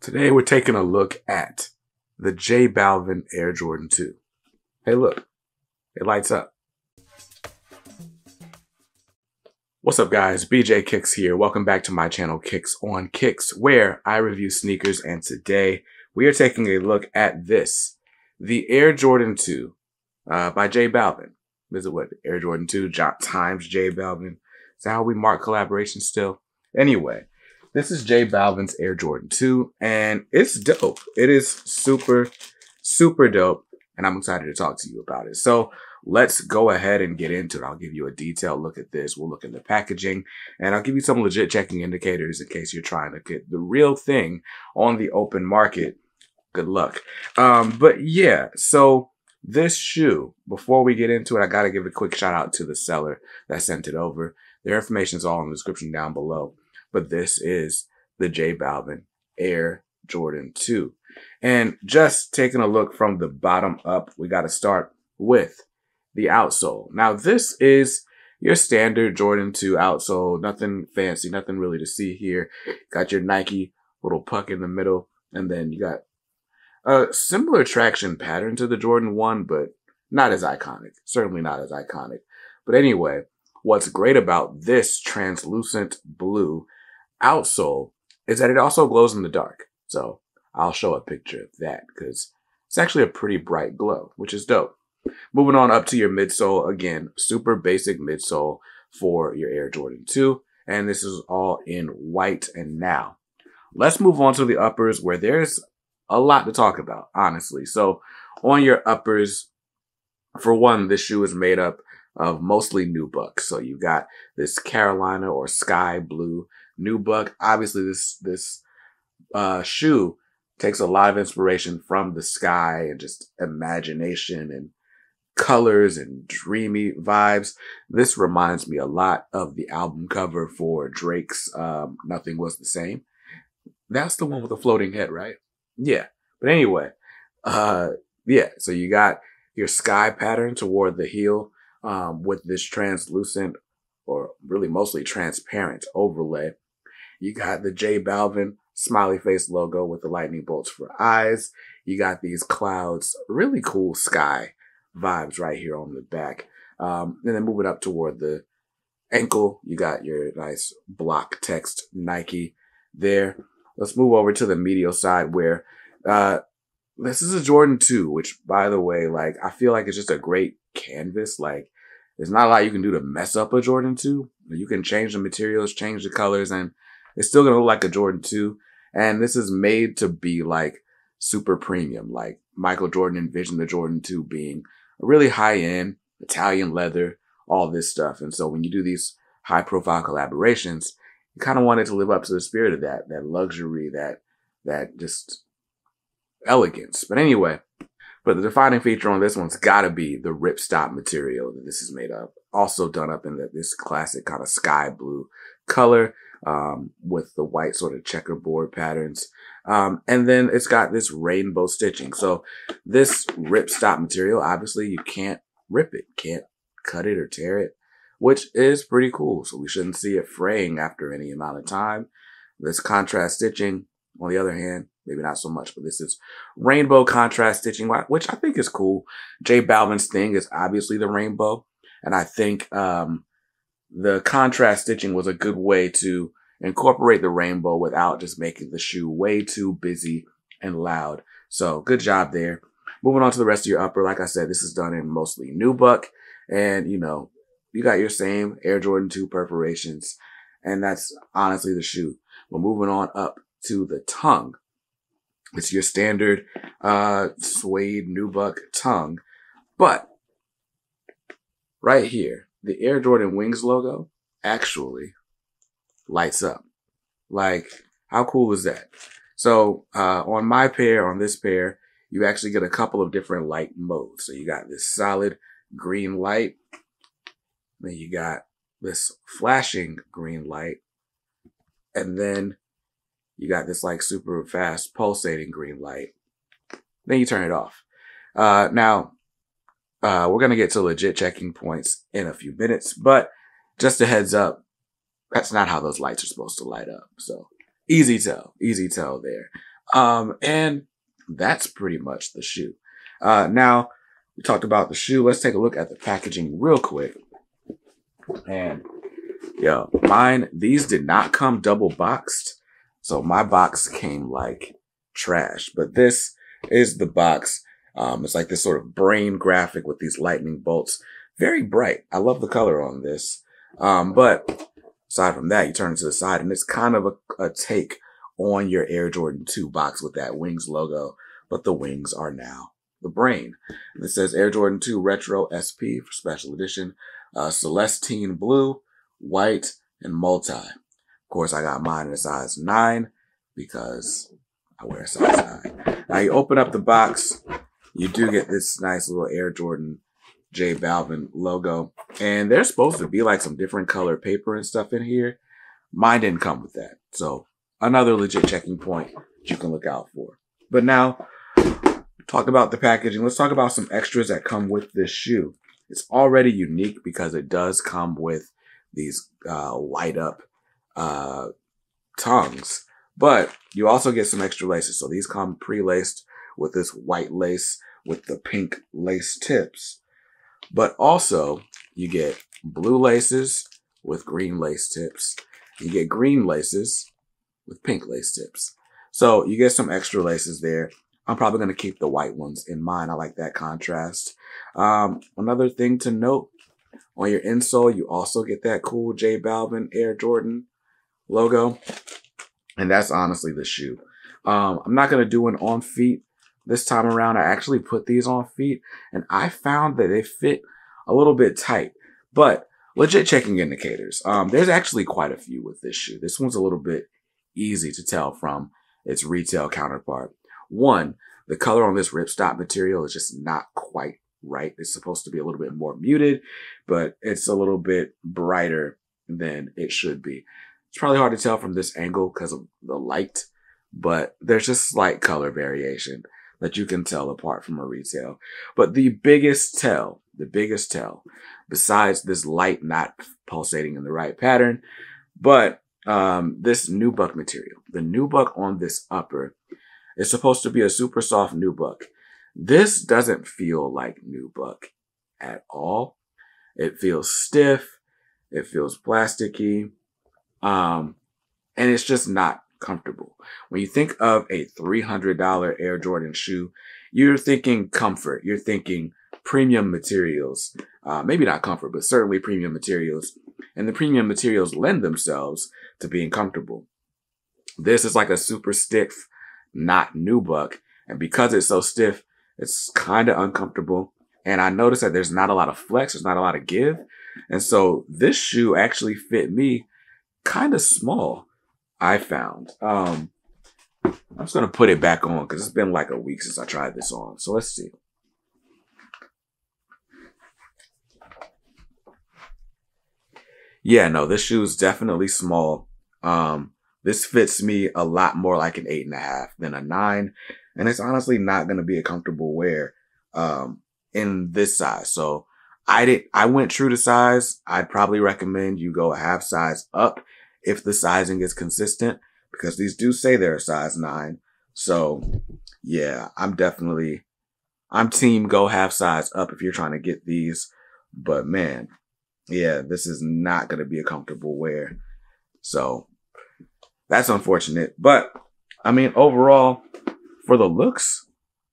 Today we're taking a look at the J Balvin Air Jordan 2. Hey look, it lights up. What's up guys, BJ Kicks here. Welcome back to my channel Kicks on Kicks where I review sneakers and today we are taking a look at this, the Air Jordan 2 uh, by J Balvin. Visit what, Air Jordan 2 times J Balvin. Is that how we mark collaboration still? Anyway, this is J Balvin's Air Jordan 2, and it's dope. It is super, super dope, and I'm excited to talk to you about it. So let's go ahead and get into it. I'll give you a detailed look at this. We'll look at the packaging, and I'll give you some legit checking indicators in case you're trying to get the real thing on the open market. Good luck. Um, but yeah, so this shoe, before we get into it, I got to give a quick shout out to the seller that sent it over. Their information is all in the description down below but this is the J Balvin Air Jordan 2. And just taking a look from the bottom up, we got to start with the outsole. Now, this is your standard Jordan 2 outsole, nothing fancy, nothing really to see here. Got your Nike little puck in the middle, and then you got a similar traction pattern to the Jordan 1, but not as iconic. Certainly not as iconic. But anyway, what's great about this translucent blue outsole is that it also glows in the dark. So I'll show a picture of that because it's actually a pretty bright glow, which is dope. Moving on up to your midsole, again, super basic midsole for your Air Jordan 2. And this is all in white. And now let's move on to the uppers where there's a lot to talk about, honestly. So on your uppers, for one, this shoe is made up of mostly nubuck. So you got this Carolina or sky blue nubuck. Obviously, this this uh, shoe takes a lot of inspiration from the sky and just imagination and colors and dreamy vibes. This reminds me a lot of the album cover for Drake's um, Nothing Was the Same. That's the one with the floating head, right? Yeah. But anyway, uh, yeah. So you got your sky pattern toward the heel um, with this translucent or really mostly transparent overlay. You got the J Balvin smiley face logo with the lightning bolts for eyes. You got these clouds, really cool sky vibes right here on the back. Um, and then moving up toward the ankle, you got your nice block text Nike there. Let's move over to the medial side where, uh, this is a Jordan 2, which by the way, like, I feel like it's just a great canvas. Like, there's not a lot you can do to mess up a Jordan 2. You can change the materials, change the colors, and it's still gonna look like a Jordan 2. And this is made to be like super premium. Like Michael Jordan envisioned the Jordan 2 being a really high end Italian leather, all this stuff. And so when you do these high profile collaborations, you kind of wanted to live up to the spirit of that, that luxury, that, that just elegance. But anyway, but the defining feature on this one's gotta be the ripstop material that this is made of. Also done up in the, this classic kind of sky blue color um, with the white sort of checkerboard patterns. Um, and then it's got this rainbow stitching. So this ripstop material, obviously you can't rip it, can't cut it or tear it, which is pretty cool. So we shouldn't see it fraying after any amount of time. This contrast stitching, on the other hand, maybe not so much, but this is rainbow contrast stitching, which I think is cool. J Balvin's thing is obviously the rainbow. And I think, um, the contrast stitching was a good way to incorporate the rainbow without just making the shoe way too busy and loud. So good job there. Moving on to the rest of your upper, like I said, this is done in mostly nubuck and you know, you got your same Air Jordan 2 perforations and that's honestly the shoe. We're moving on up to the tongue. It's your standard, uh, suede nubuck tongue, but right here, the Air Jordan Wings logo actually lights up. Like, how cool is that? So, uh, on my pair, on this pair, you actually get a couple of different light modes. So you got this solid green light. Then you got this flashing green light. And then you got this like super fast pulsating green light. Then you turn it off. Uh, now, uh, we're going to get to legit checking points in a few minutes, but just a heads up, that's not how those lights are supposed to light up. So easy tell, easy tell there. Um, and that's pretty much the shoe. Uh, now we talked about the shoe. Let's take a look at the packaging real quick. And yo, mine, these did not come double boxed. So my box came like trash, but this is the box. Um, it's like this sort of brain graphic with these lightning bolts. Very bright. I love the color on this. Um, but aside from that, you turn it to the side and it's kind of a, a take on your Air Jordan 2 box with that wings logo, but the wings are now the brain. And it says Air Jordan 2 Retro SP for special edition, uh, Celestine blue, white, and multi. Of course, I got mine in a size nine because I wear a size nine. Now you open up the box, you do get this nice little Air Jordan J Balvin logo. And there's supposed to be like some different color paper and stuff in here. Mine didn't come with that. So another legit checking point you can look out for. But now, talk about the packaging. Let's talk about some extras that come with this shoe. It's already unique because it does come with these uh, light up uh, tongues, but you also get some extra laces. So these come pre-laced with this white lace with the pink lace tips. But also you get blue laces with green lace tips. You get green laces with pink lace tips. So you get some extra laces there. I'm probably going to keep the white ones in mind. I like that contrast. Um, another thing to note on your insole, you also get that cool J Balvin Air Jordan logo. And that's honestly the shoe. Um, I'm not going to do an on feet this time around. I actually put these on feet and I found that they fit a little bit tight, but legit checking indicators. Um, there's actually quite a few with this shoe. This one's a little bit easy to tell from its retail counterpart. One, the color on this ripstop material is just not quite right. It's supposed to be a little bit more muted, but it's a little bit brighter than it should be. It's probably hard to tell from this angle because of the light, but there's just slight color variation that you can tell apart from a retail. But the biggest tell, the biggest tell, besides this light not pulsating in the right pattern, but um, this nubuck material, the nubuck on this upper is supposed to be a super soft nubuck. This doesn't feel like nubuck at all. It feels stiff. It feels plasticky. Um, and it's just not comfortable. When you think of a $300 Air Jordan shoe, you're thinking comfort. You're thinking premium materials. Uh, maybe not comfort, but certainly premium materials. And the premium materials lend themselves to being comfortable. This is like a super stiff, not nubuck. And because it's so stiff, it's kind of uncomfortable. And I noticed that there's not a lot of flex. There's not a lot of give. And so this shoe actually fit me kind of small. I found. Um, I'm just gonna put it back on because it's been like a week since I tried this on. So let's see. Yeah, no, this shoe is definitely small. Um, this fits me a lot more like an eight and a half than a nine. And it's honestly not going to be a comfortable wear, um, in this size. So I did, I went true to size. I'd probably recommend you go a half size up if the sizing is consistent because these do say they're a size nine. So yeah, I'm definitely, I'm team go half size up if you're trying to get these. But man, yeah, this is not going to be a comfortable wear. So that's unfortunate. But I mean, overall, for the looks,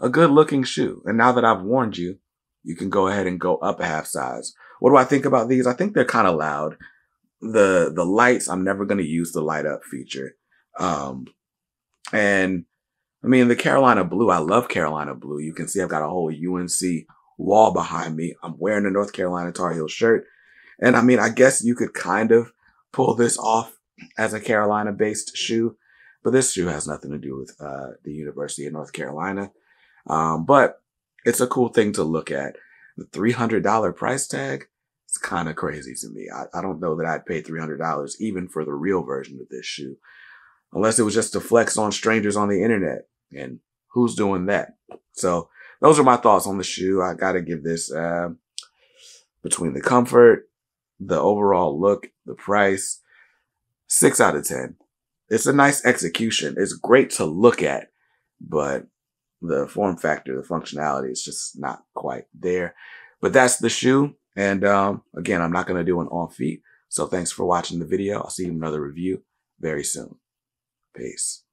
a good looking shoe. And now that I've warned you, you can go ahead and go up a half size. What do I think about these? I think they're kind of loud the the lights, I'm never going to use the light up feature. Um, and I mean, the Carolina blue, I love Carolina blue. You can see I've got a whole UNC wall behind me. I'm wearing a North Carolina Tar Heel shirt. And I mean, I guess you could kind of pull this off as a Carolina based shoe, but this shoe has nothing to do with, uh, the University of North Carolina. Um, but it's a cool thing to look at. The $300 price tag, it's kind of crazy to me. I, I don't know that I'd pay $300 even for the real version of this shoe, unless it was just to flex on strangers on the internet. And who's doing that? So those are my thoughts on the shoe. I got to give this, uh, between the comfort, the overall look, the price, six out of 10. It's a nice execution. It's great to look at. but the form factor, the functionality is just not quite there. But that's the shoe. And um, again, I'm not going to do an on feet. So thanks for watching the video. I'll see you in another review very soon. Peace.